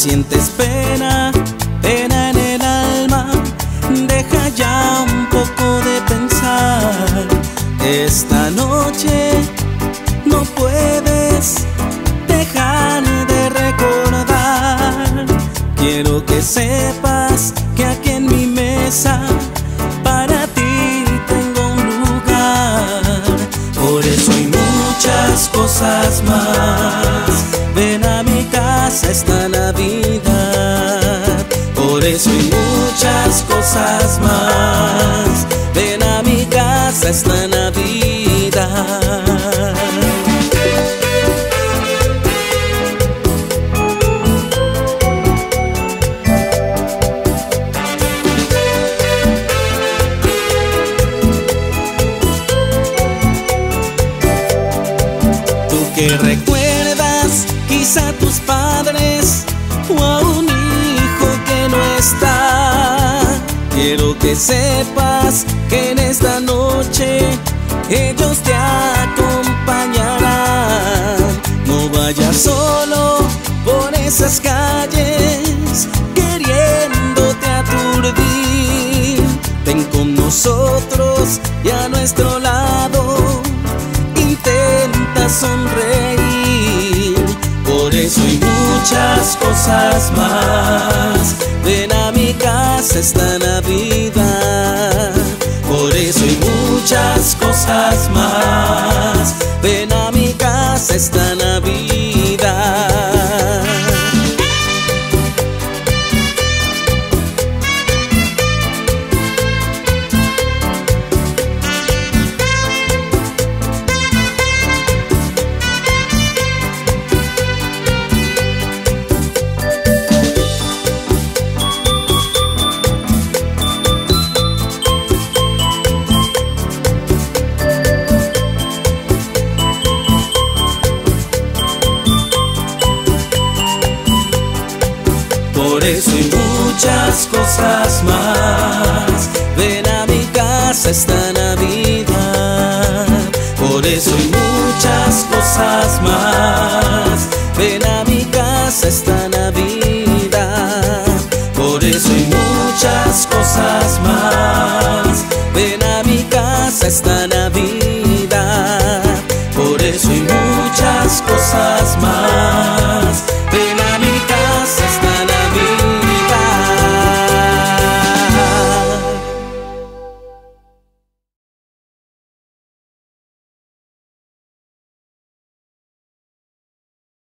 sientes pena, pena en el alma, deja ya un poco de pensar. Esta noche no puedes dejar de recordar. Quiero que sepas que aquí en mi mesa para ti tengo un lugar. Por eso hay muchas cosas más. Muchas cosas más. Ven a mi casa esta Navidad. Tú que recuerdas quizá tus padres que sepas que en esta noche ellos te acompañarán. No vayas solo por esas calles queriéndote aturdir. Ven con nosotros y a nuestro lado intenta sonreír. Por eso hay muchas cosas más. Ven a mi casa esta Navidad. Eso hay muchas cosas más. Ven a mi casa esta Navidad. Por eso hay muchas cosas más. Ven a mi casa esta Navidad. Por eso hay muchas cosas más. Ven a mi casa esta Navidad. Por eso hay muchas cosas más. Ven a mi casa esta Navidad. Por eso más.